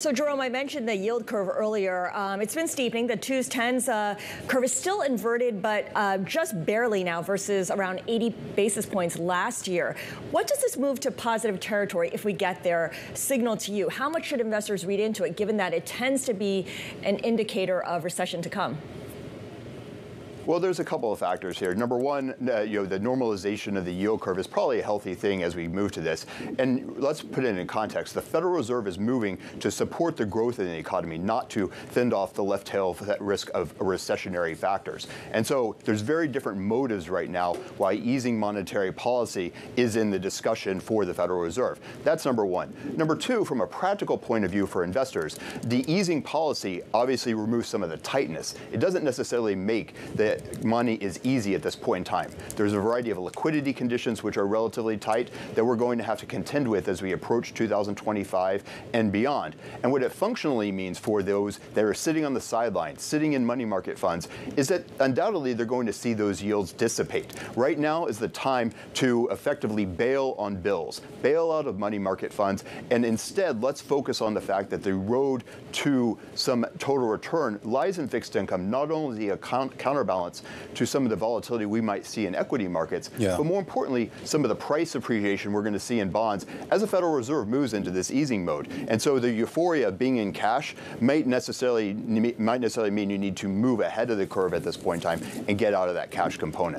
So, Jerome, I mentioned the yield curve earlier. Um, it's been steepening. The twos, tens uh, curve is still inverted, but uh, just barely now versus around 80 basis points last year. What does this move to positive territory if we get there signal to you? How much should investors read into it, given that it tends to be an indicator of recession to come? Well, there's a couple of factors here. Number one, uh, you know, the normalization of the yield curve is probably a healthy thing as we move to this. And let's put it in context. The Federal Reserve is moving to support the growth in the economy, not to fend off the left tail risk of recessionary factors. And so there's very different motives right now why easing monetary policy is in the discussion for the Federal Reserve. That's number one. Number two, from a practical point of view for investors, the easing policy obviously removes some of the tightness. It doesn't necessarily make the money is easy at this point in time. There's a variety of liquidity conditions which are relatively tight that we're going to have to contend with as we approach 2025 and beyond. And what it functionally means for those that are sitting on the sidelines, sitting in money market funds, is that undoubtedly they're going to see those yields dissipate. Right now is the time to effectively bail on bills, bail out of money market funds, and instead let's focus on the fact that the road to some total return lies in fixed income, not only a counterbalance balance to some of the volatility we might see in equity markets, yeah. but more importantly, some of the price appreciation we're going to see in bonds as the Federal Reserve moves into this easing mode. And so the euphoria of being in cash might necessarily might necessarily mean you need to move ahead of the curve at this point in time and get out of that cash component.